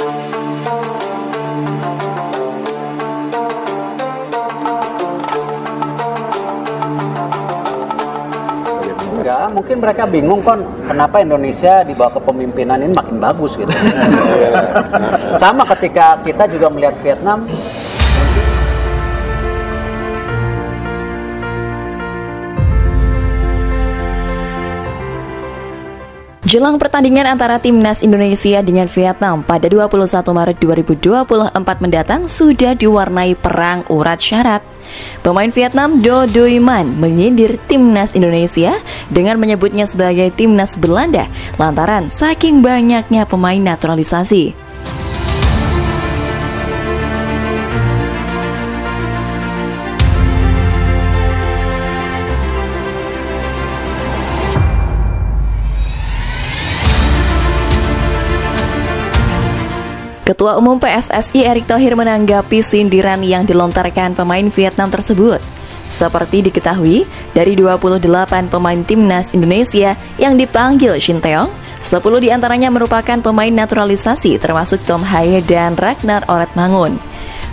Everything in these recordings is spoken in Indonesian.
Enggak, mungkin mereka bingung kon kenapa Indonesia di bawah kepemimpinan ini makin bagus gitu. Sama ketika kita juga melihat Vietnam Jelang pertandingan antara timnas Indonesia dengan Vietnam pada 21 Maret 2024 mendatang sudah diwarnai perang urat syarat. Pemain Vietnam Do Doi Man menyindir timnas Indonesia dengan menyebutnya sebagai timnas Belanda lantaran saking banyaknya pemain naturalisasi. Ketua Umum PSSI Erick Thohir menanggapi sindiran yang dilontarkan pemain Vietnam tersebut. Seperti diketahui, dari 28 pemain timnas Indonesia yang dipanggil Shin Taeyong, 10 di antaranya merupakan pemain naturalisasi termasuk Tom Haye dan Ragnar Oret Mangun.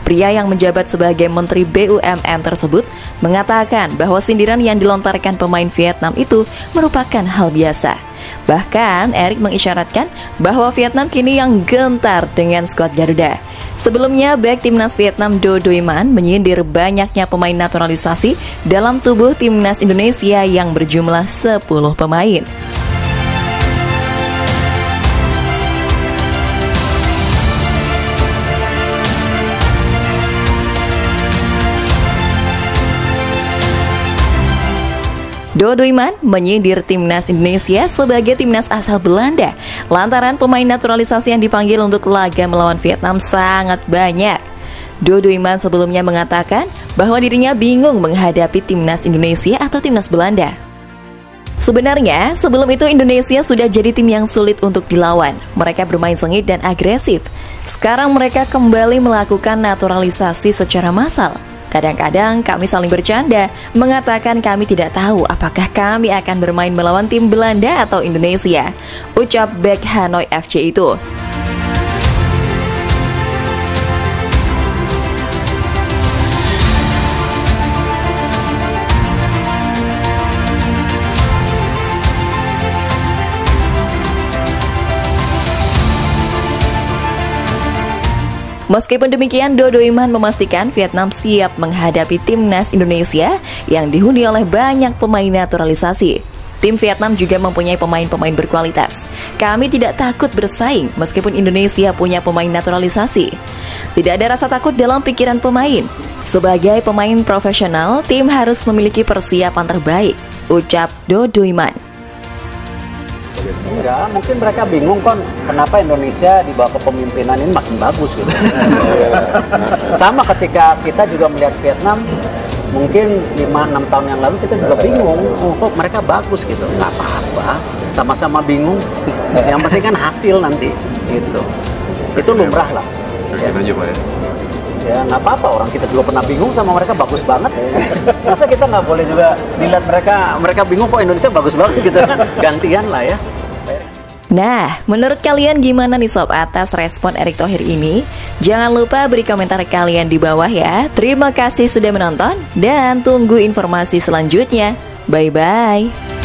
Pria yang menjabat sebagai Menteri BUMN tersebut mengatakan bahwa sindiran yang dilontarkan pemain Vietnam itu merupakan hal biasa. Bahkan Erik mengisyaratkan bahwa Vietnam kini yang gentar dengan skuad Garuda. Sebelumnya, back timnas Vietnam Do Doiman menyindir banyaknya pemain naturalisasi dalam tubuh timnas Indonesia yang berjumlah 10 pemain. Dodo Iman menyindir timnas Indonesia sebagai timnas asal Belanda lantaran pemain naturalisasi yang dipanggil untuk laga melawan Vietnam sangat banyak. Dodo Iman sebelumnya mengatakan bahwa dirinya bingung menghadapi timnas Indonesia atau timnas Belanda. Sebenarnya, sebelum itu Indonesia sudah jadi tim yang sulit untuk dilawan. Mereka bermain sengit dan agresif. Sekarang mereka kembali melakukan naturalisasi secara massal. Kadang-kadang kami saling bercanda, mengatakan kami tidak tahu apakah kami akan bermain melawan tim Belanda atau Indonesia. Ucap back Hanoi FC itu. Meskipun demikian, Dodo Iman memastikan Vietnam siap menghadapi timnas Indonesia yang dihuni oleh banyak pemain naturalisasi. Tim Vietnam juga mempunyai pemain-pemain berkualitas. Kami tidak takut bersaing meskipun Indonesia punya pemain naturalisasi. Tidak ada rasa takut dalam pikiran pemain. Sebagai pemain profesional, tim harus memiliki persiapan terbaik, ucap Dodo Iman. Enggak, mungkin mereka bingung kon kenapa Indonesia di bawah kepemimpinan ini makin bagus gitu. Sama ketika kita juga melihat Vietnam mungkin 5-6 tahun yang lalu kita juga bingung oh, kok mereka bagus gitu. Nggak apa-apa sama-sama bingung. Yang penting kan hasil nanti gitu. Itu lumrah lah. Ya. aja pak ya? Ya nggak apa-apa orang kita juga pernah bingung sama mereka bagus banget. Masa kita nggak boleh juga dilihat mereka mereka bingung kok Indonesia bagus banget gitu kan? Gantian lah ya Nah, menurut kalian gimana nih sob atas respon Erick Thohir ini? Jangan lupa beri komentar kalian di bawah ya. Terima kasih sudah menonton dan tunggu informasi selanjutnya. Bye-bye.